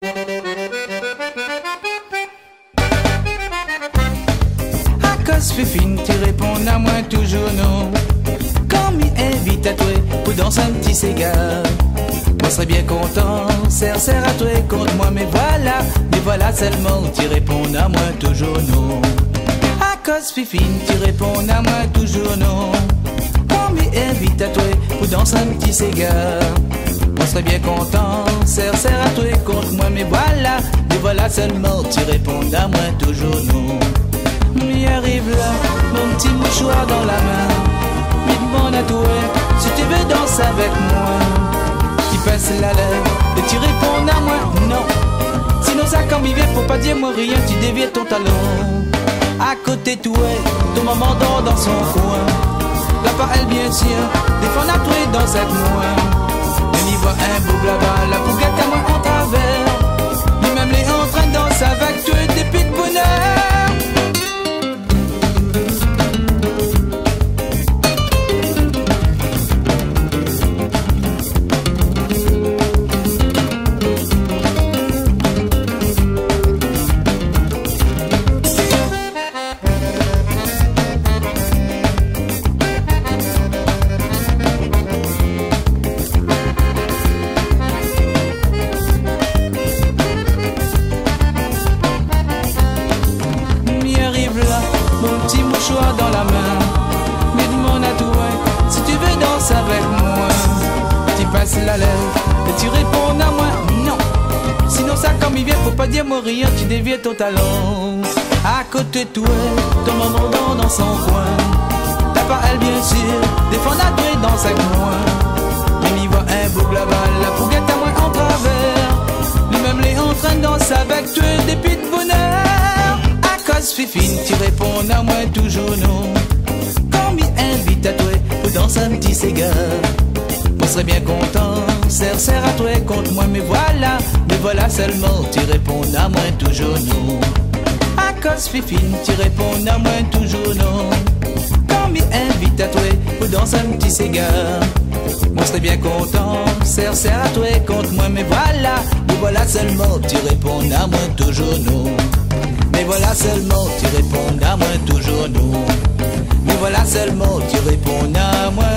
À cause fifine, tu réponds à moi toujours non. Quand m'y invite à toi pour danser un petit cigare. Moi serais bien content, serre, serre à toi contre moi, mais voilà, mais voilà seulement, tu réponds à moi toujours non. À cause fifine, tu réponds à moi toujours non. Quand m'y invite à toi pour danser un petit cigare. Serais bien content, serre, serre à toi contre moi, mais voilà, mais voilà seulement, tu réponds à moi toujours non. M'y arrive là, mon petit mouchoir dans la main. M'y demande à toi, si tu veux danser avec moi. Tu passes la lèvre et tu réponds à moi non. Sinon ça quand faut pas dire moi rien, tu dévies ton talon. À côté de toi, ton maman dort dans son coin. Là pas elle bien sûr, défend à toi dans cette moi. On y voit un beau là-bas, la pouguette dans la main. Mais demande à toi, si tu veux danser avec moi. Tu passes la lèvre et tu réponds à moi, non. Sinon ça comme il vient, faut pas dire moi rien, tu dévies ton talon. À côté toi, ton dort dans son coin. T'as pas elle bien sûr, défend la toi dans avec moi. Mais il voit un beau là-bas, la pouguette à moi en travers. Lui-même les en train de danser avec toi depuis de bonheur. À cause fifine, tu à moi toujours non. Quand m'y invite à toi pour danser un petit cigare. Moi serais bien content, serre, serre à toi contre moi, mais voilà, mais voilà seulement, tu réponds à moi toujours non. À cause fifine, tu réponds à moi toujours non. Quand m'y invite à toi pour danser un petit cigare. Moi serais bien content, serre, serre à toi contre moi, mais voilà, mais voilà seulement, tu réponds à moi toujours non. Mais voilà seulement, tu réponds à moi toujours non. Mais voilà seulement, tu réponds à moi.